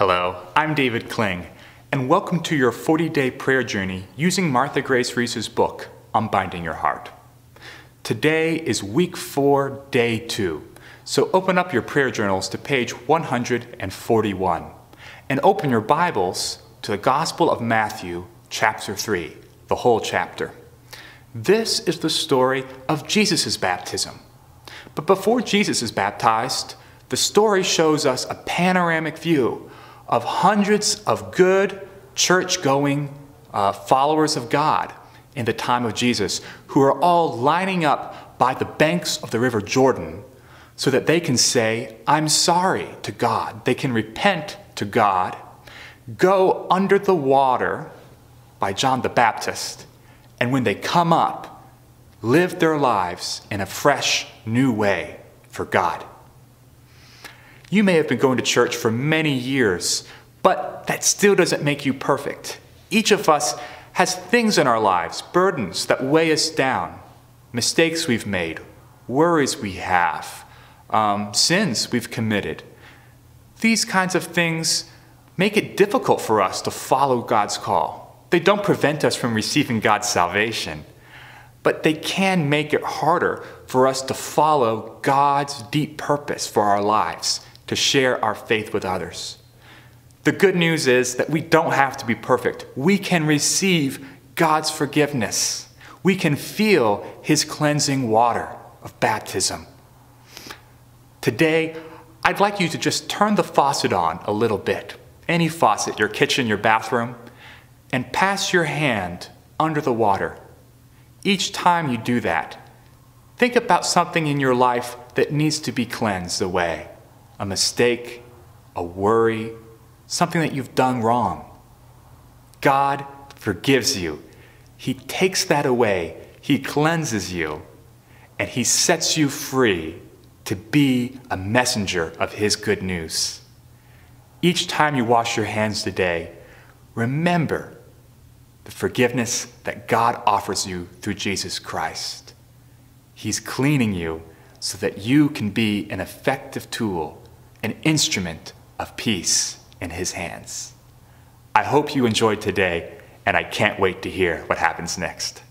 Hello, I'm David Kling, and welcome to your 40 day prayer journey using Martha Grace Reese's book, Unbinding Your Heart. Today is week four, day two, so open up your prayer journals to page 141 and open your Bibles to the Gospel of Matthew, chapter 3, the whole chapter. This is the story of Jesus' baptism. But before Jesus is baptized, the story shows us a panoramic view of hundreds of good, church going uh, followers of God in the time of Jesus who are all lining up by the banks of the river Jordan so that they can say, I'm sorry to God. They can repent to God, go under the water by John the Baptist, and when they come up, live their lives in a fresh, new way for God. You may have been going to church for many years, but that still doesn't make you perfect. Each of us has things in our lives, burdens that weigh us down, mistakes we've made, worries we have, um, sins we've committed. These kinds of things make it difficult for us to follow God's call. They don't prevent us from receiving God's salvation, but they can make it harder for us to follow God's deep purpose for our lives to share our faith with others. The good news is that we don't have to be perfect. We can receive God's forgiveness. We can feel His cleansing water of baptism. Today, I'd like you to just turn the faucet on a little bit, any faucet, your kitchen, your bathroom, and pass your hand under the water. Each time you do that, think about something in your life that needs to be cleansed away a mistake, a worry, something that you've done wrong. God forgives you. He takes that away, He cleanses you, and He sets you free to be a messenger of His good news. Each time you wash your hands today, remember the forgiveness that God offers you through Jesus Christ. He's cleaning you so that you can be an effective tool an instrument of peace in his hands. I hope you enjoyed today, and I can't wait to hear what happens next.